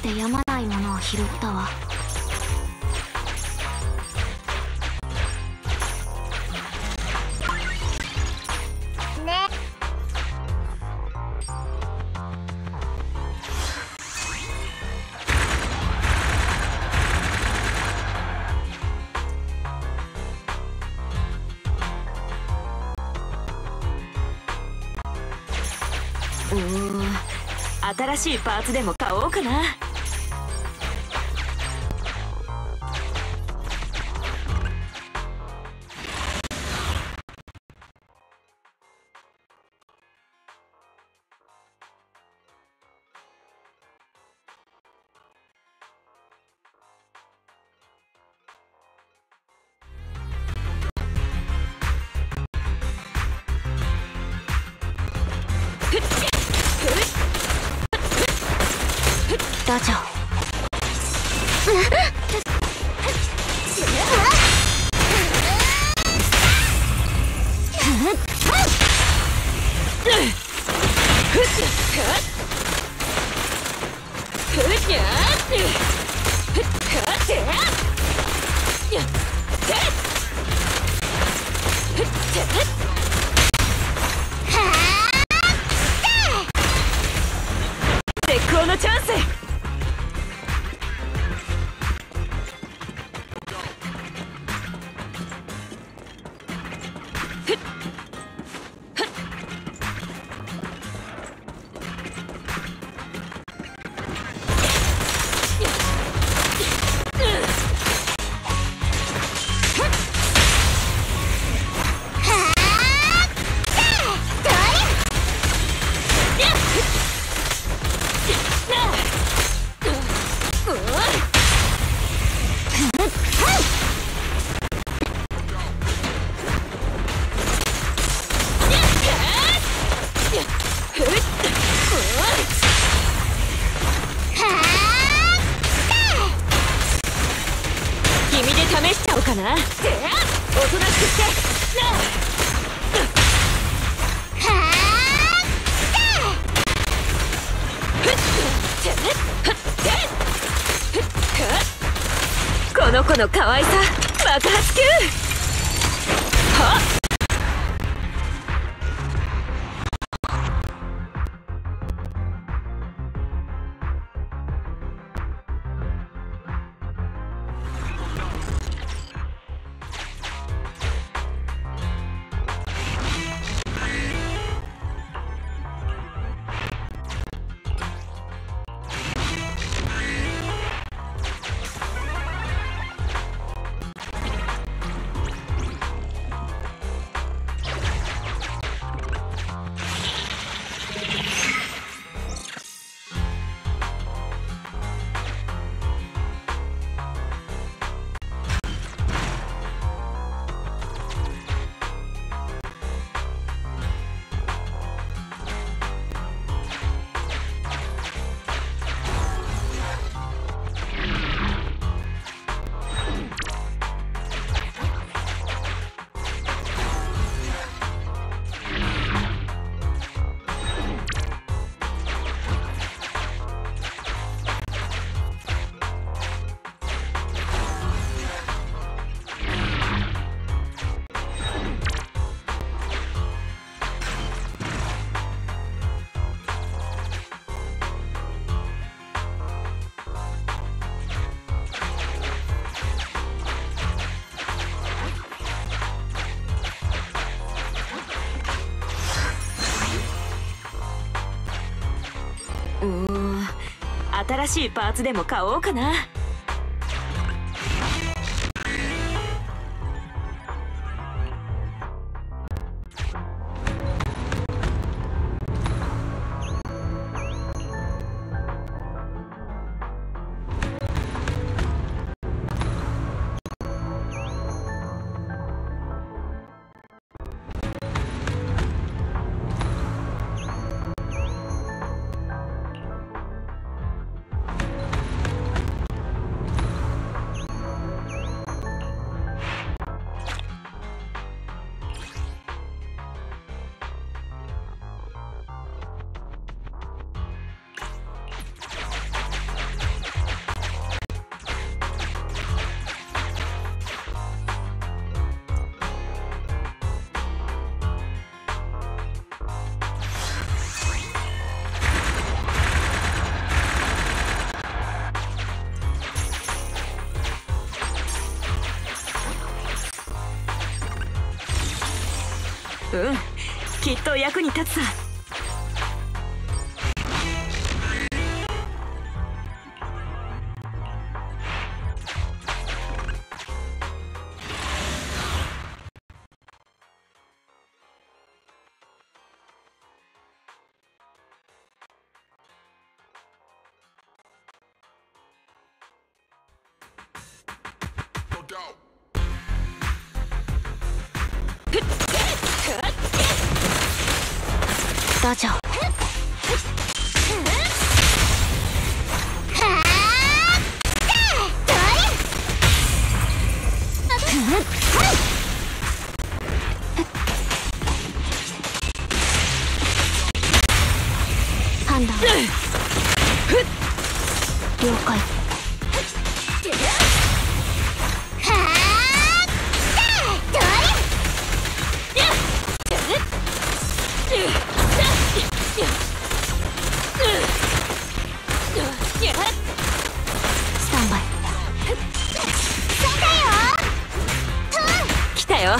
してやまないものを拾ったわ。新しいパーツでも買おうかなダジ新しいパーツでも買おうかな。きっと役に立つさ。よ。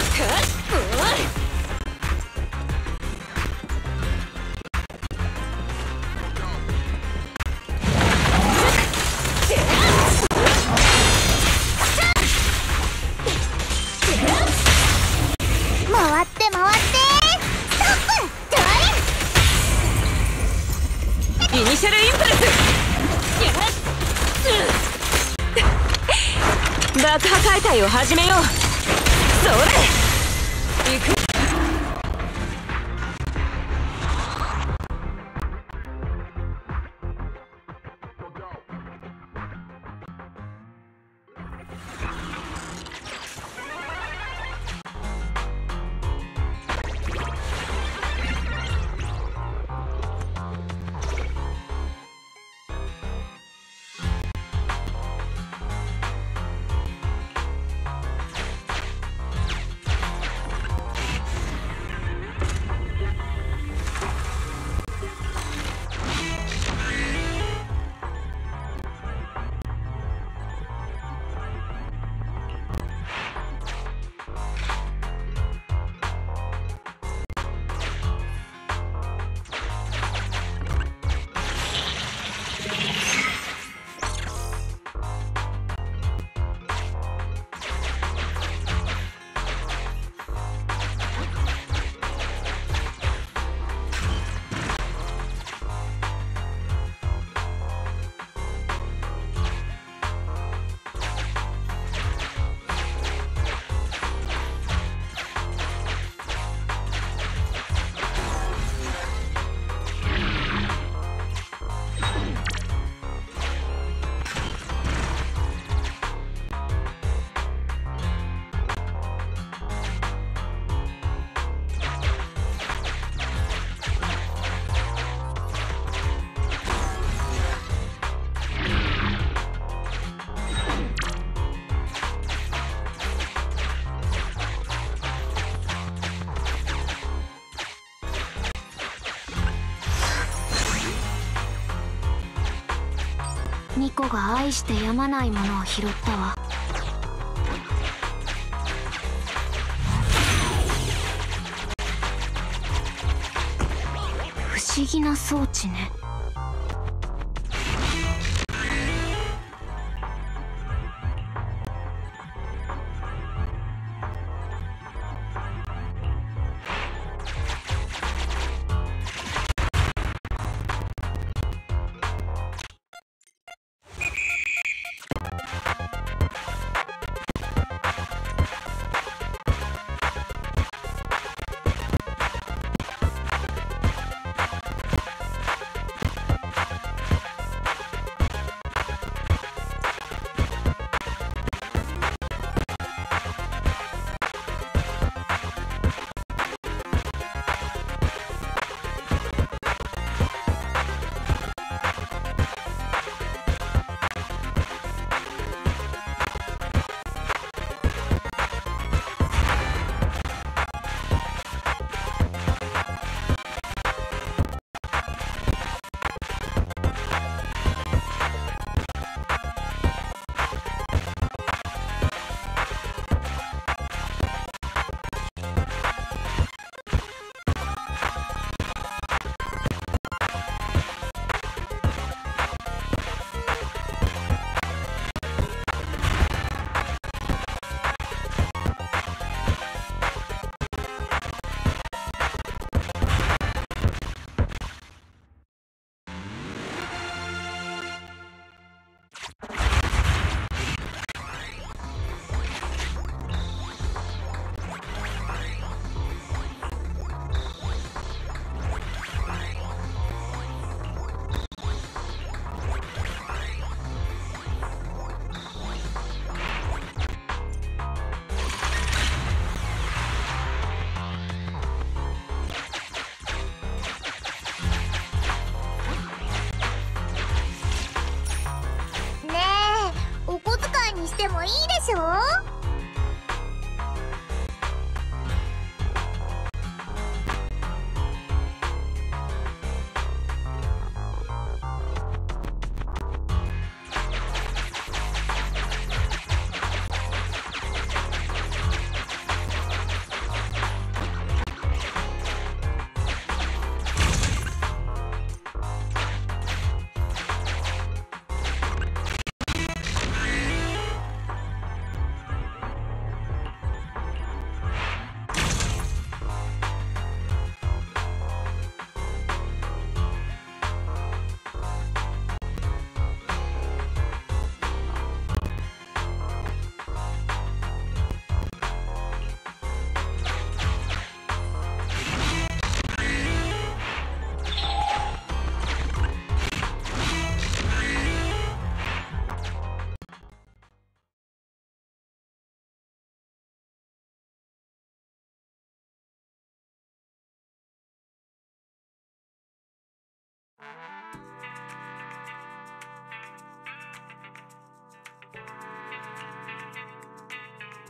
コが愛してやまないものを拾ったわ。不思議な装置ね。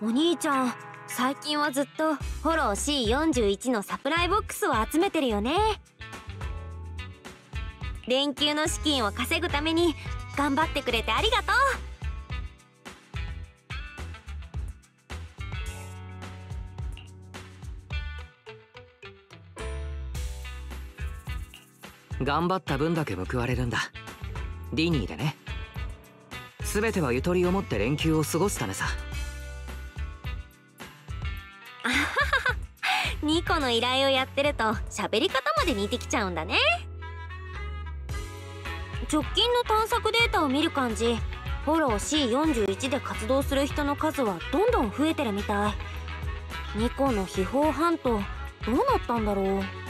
お兄ちゃん最近はずっとフォロー C41 のサプライボックスを集めてるよね。連休の資金を稼ぐために頑張ってくれてありがとう。頑張った分だけ報われるんだ。ディニーでね。全てはゆとりを持って連休を過ごすためさ。ニコの依頼をやってると喋り方まで似てきちゃうんだね。直近の探索データを見る感じフォロー C41 で活動する人の数はどんどん増えてるみたい。ニコの秘宝半島どうなったんだろう。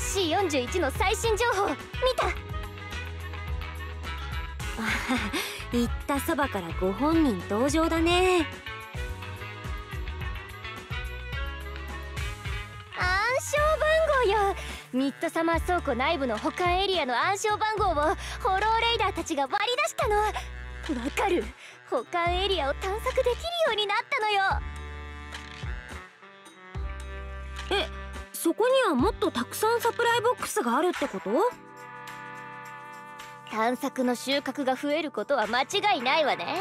C41 の最新情報見た。言ったそばからご本人登場だね。暗証番号よミッドサマー倉庫内部の保管エリアの暗証番号をホローレイダーたちが割り出したの。わかる。保管エリアを探索できるようになったのよ。えっそこにはもっとたくさんサプライボックスがあるってこと？探索の収穫が増えることは間違いないわね。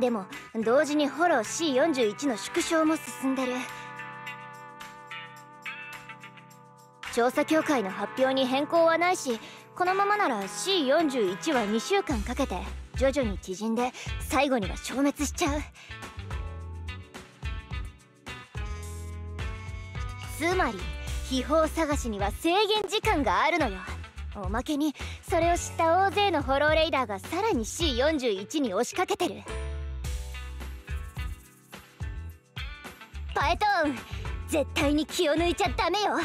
でも同時にフォロー C41 の縮小も進んでる。調査協会の発表に変更はないしこのままなら C41 は2週間かけて徐々に縮んで最後には消滅しちゃう。つまり秘宝探しには制限時間があるのよ。おまけにそれを知った大勢のフォローレイダーがさらに C41 に押しかけてる。パエトーン絶対に気を抜いちゃダメよ。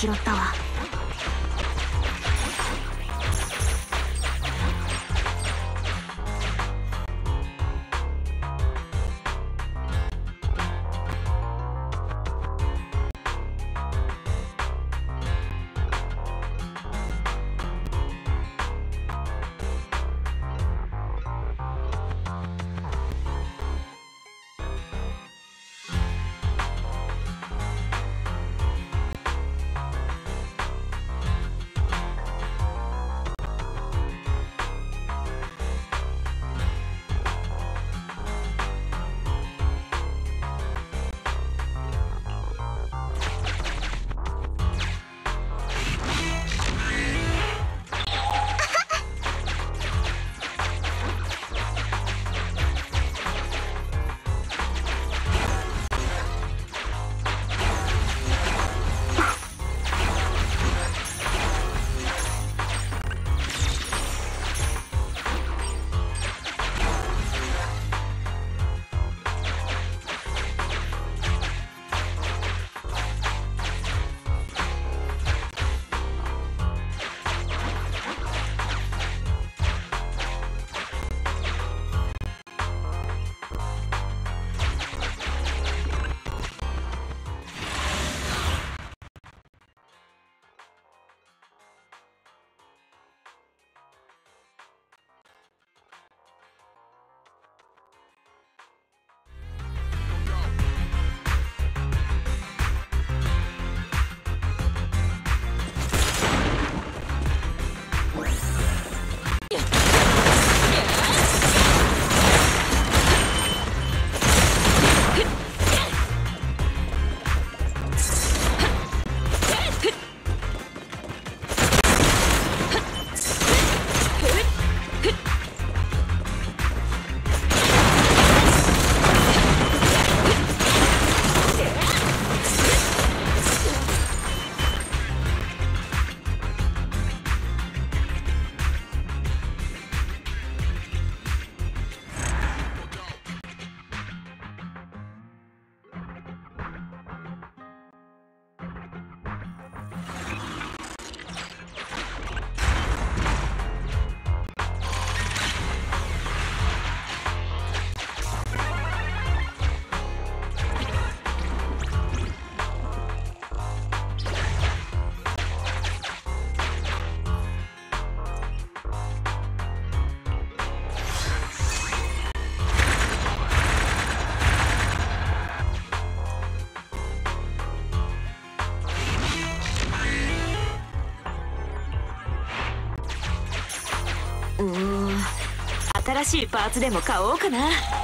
拾ったわ。しいパーツでも買おうかな。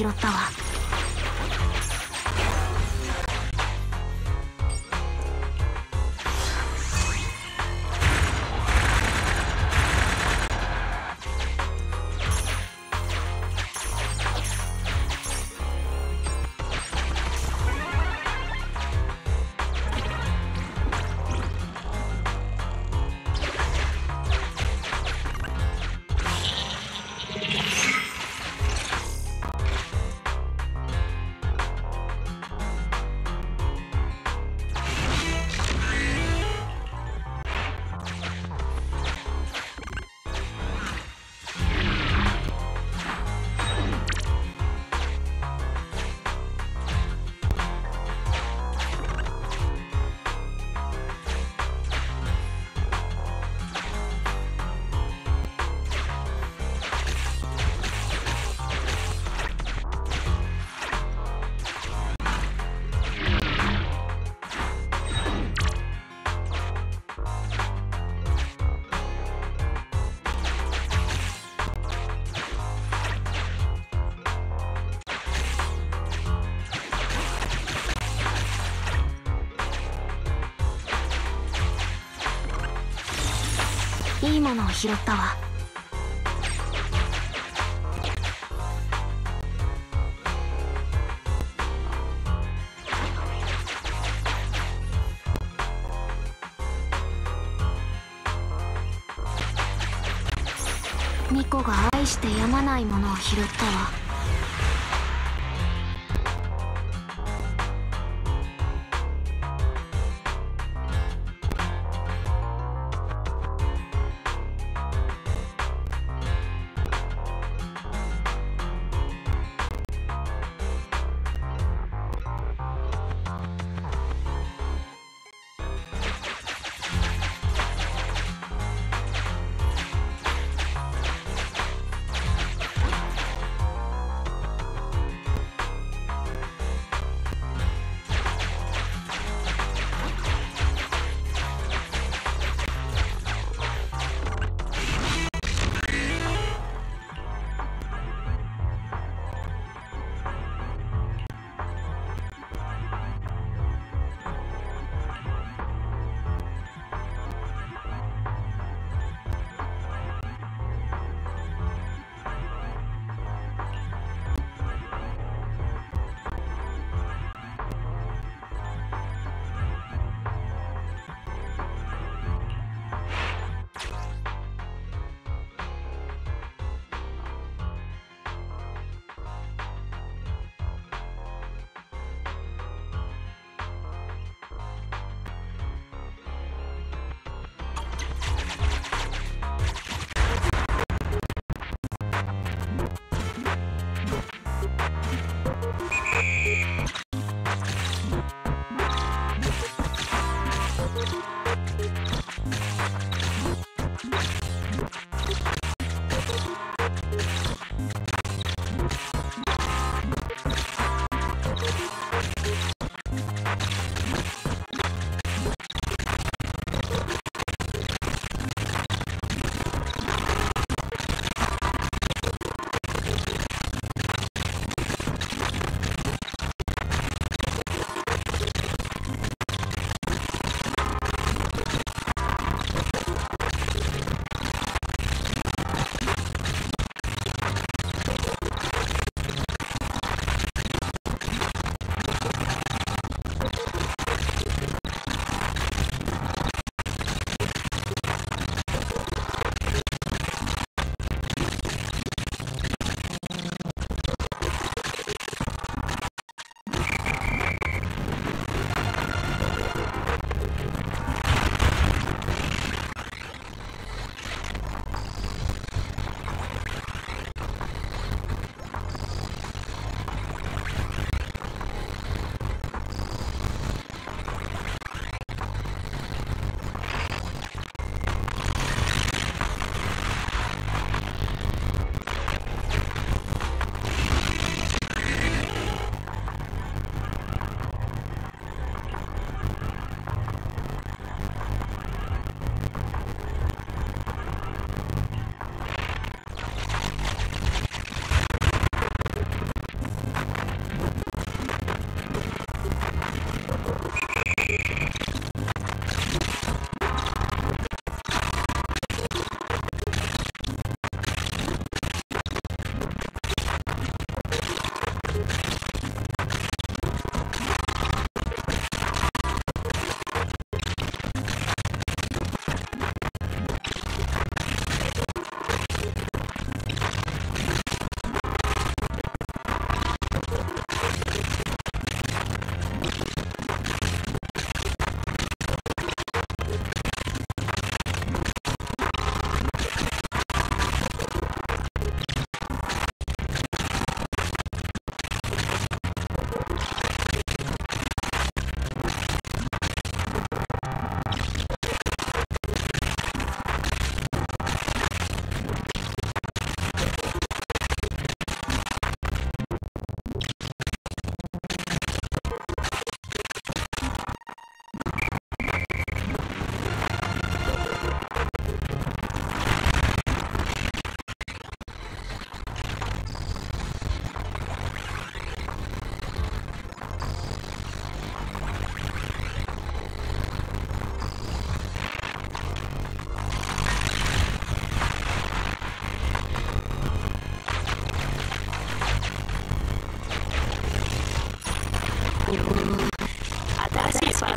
拾ったわ。を拾ったわ。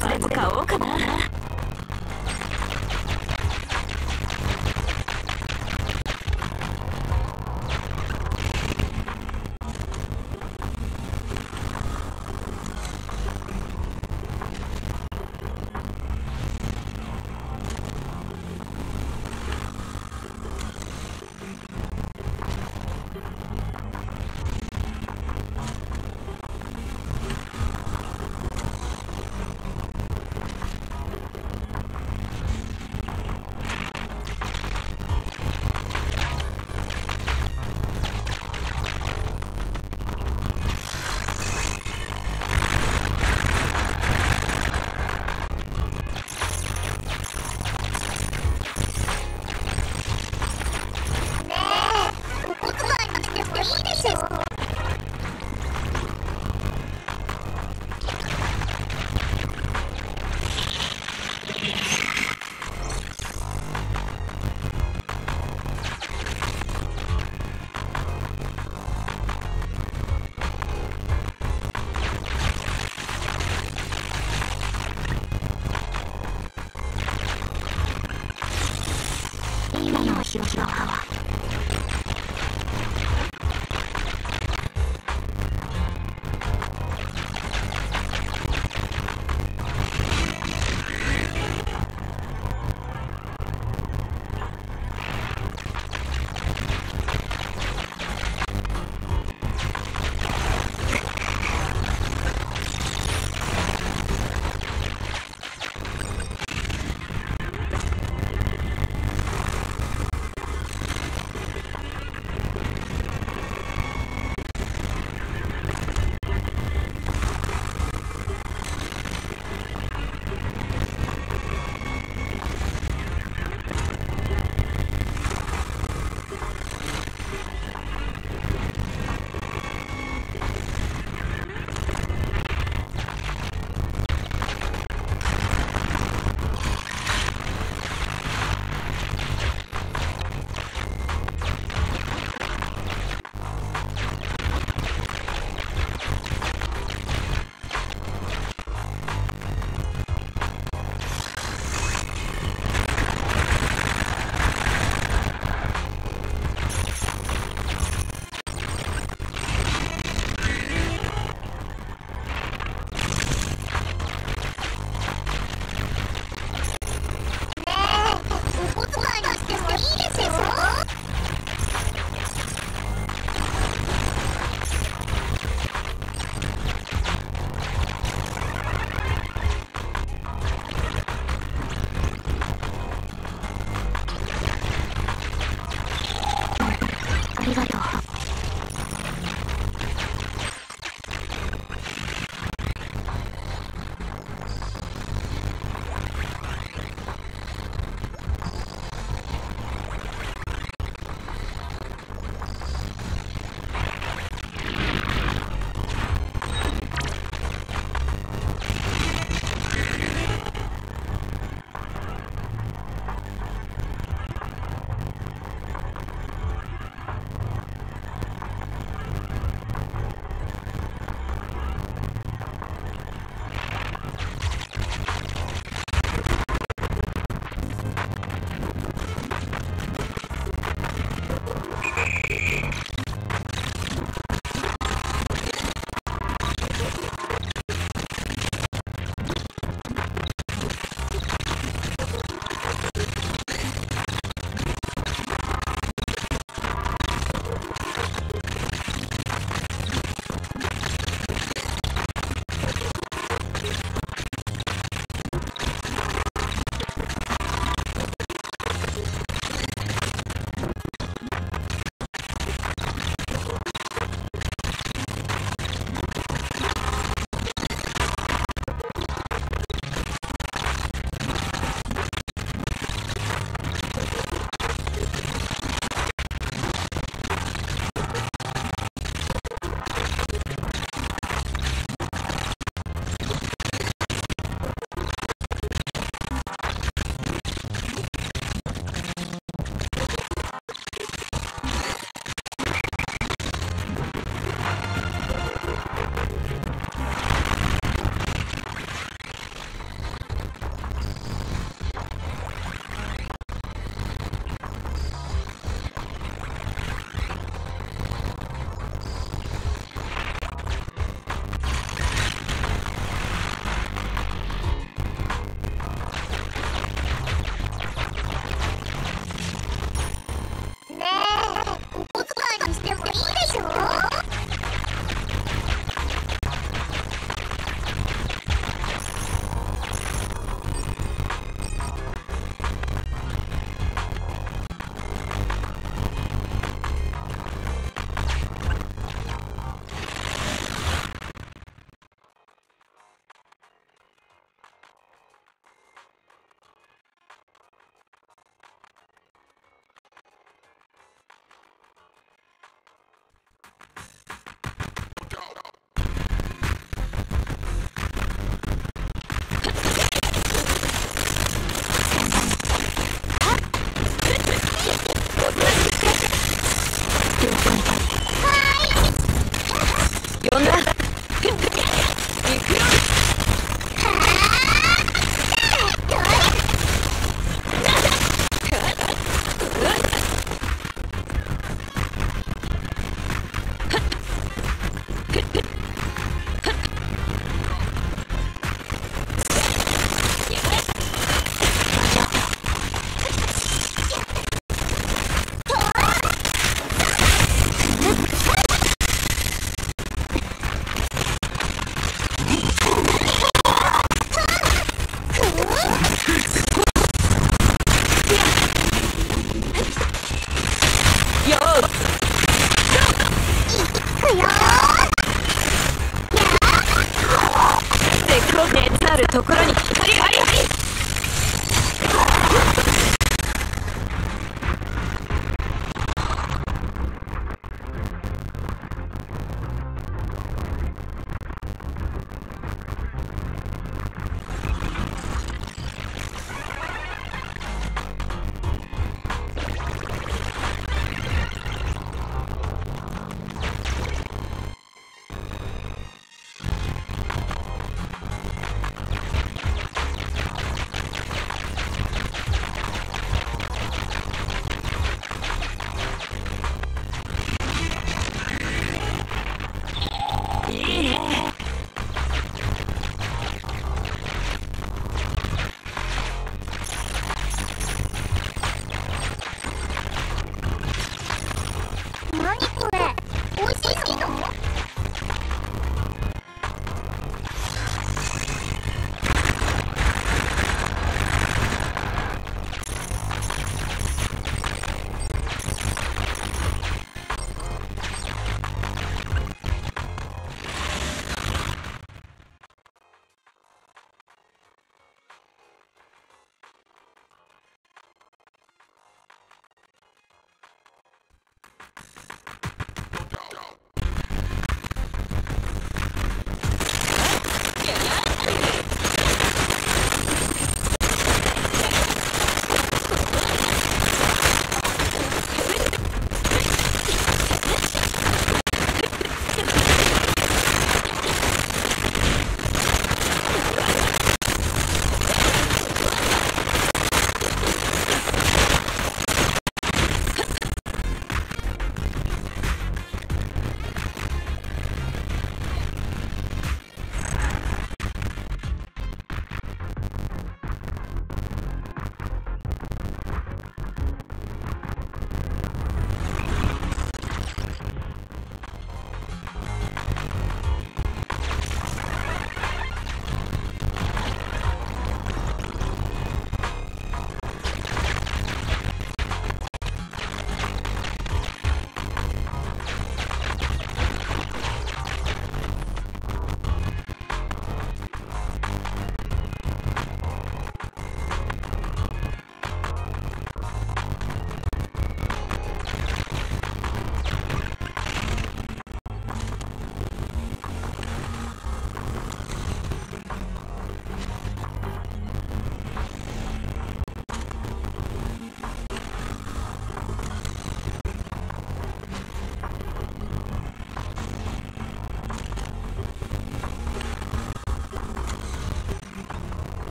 パパイ買おうかな。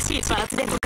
新しいパーツでも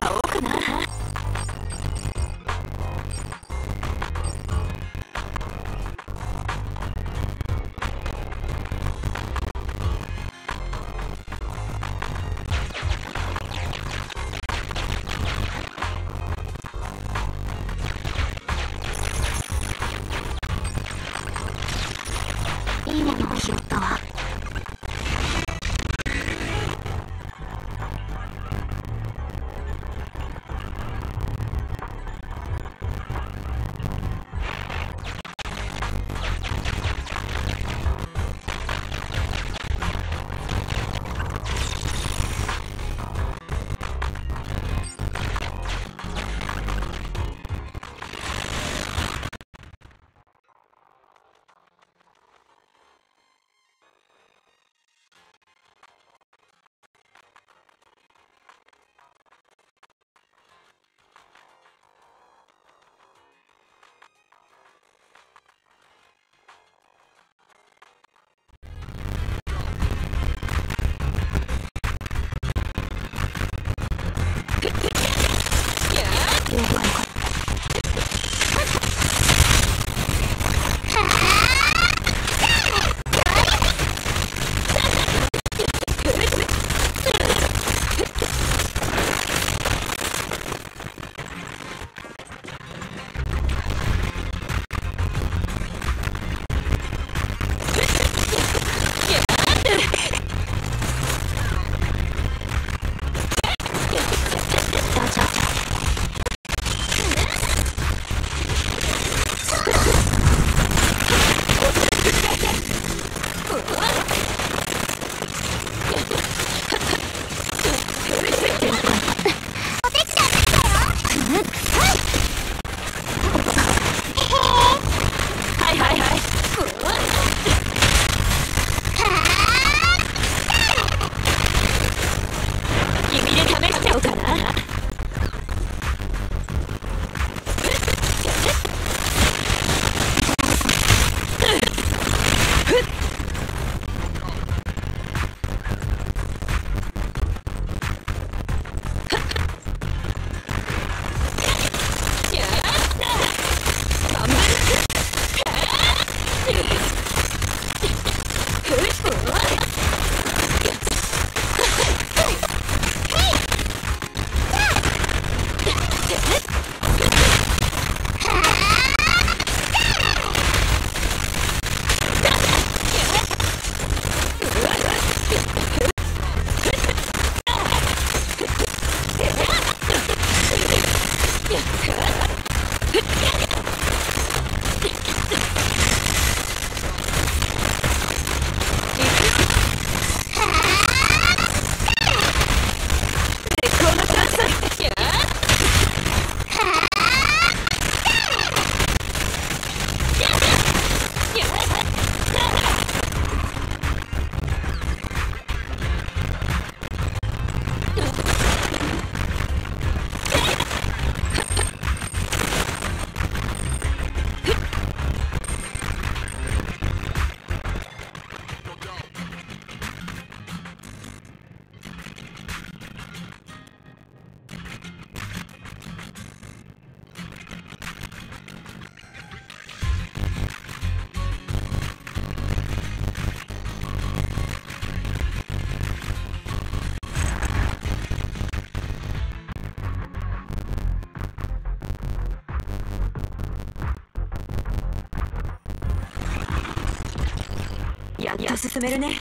と進めるね。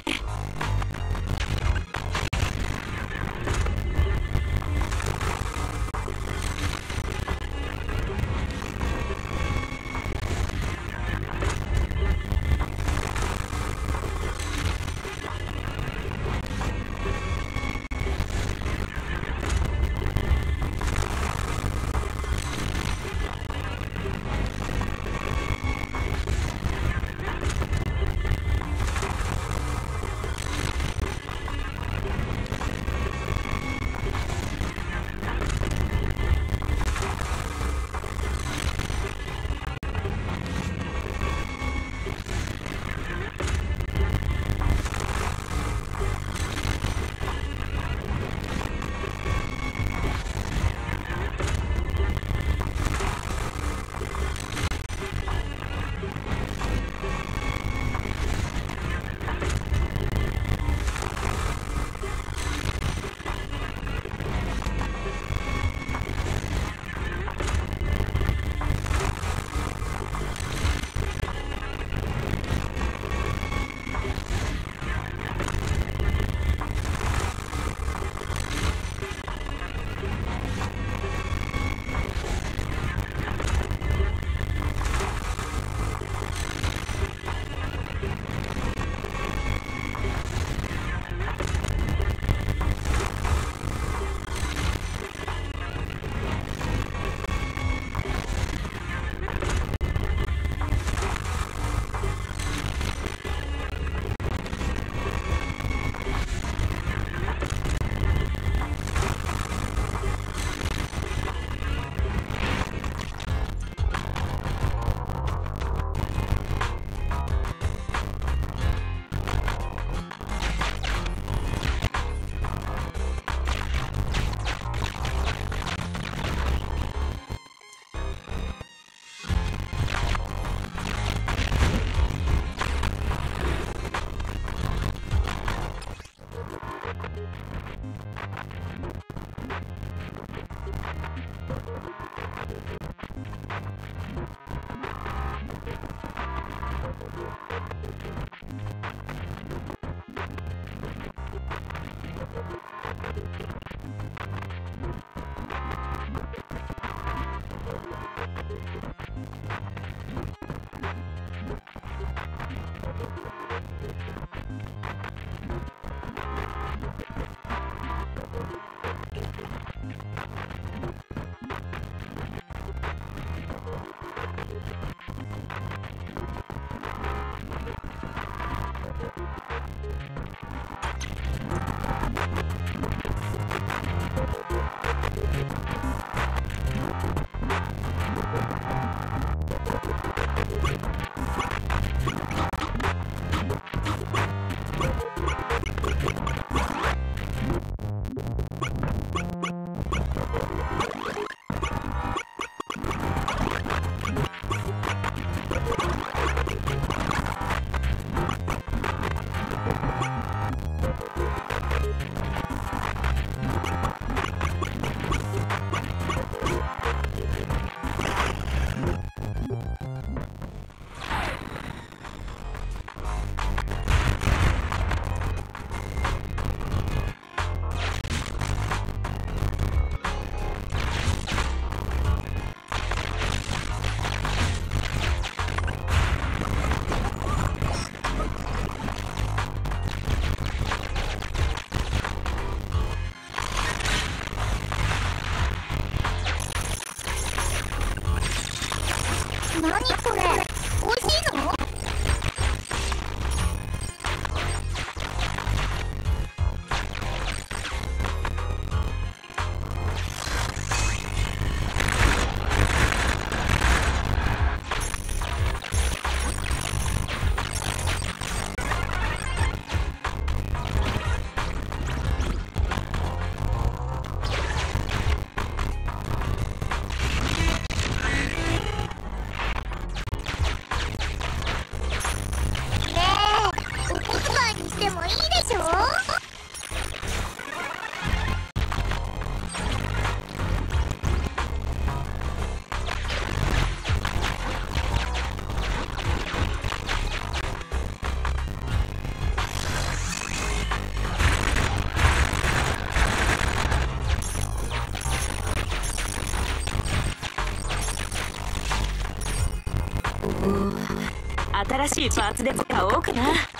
新しいパーツで使おうかな。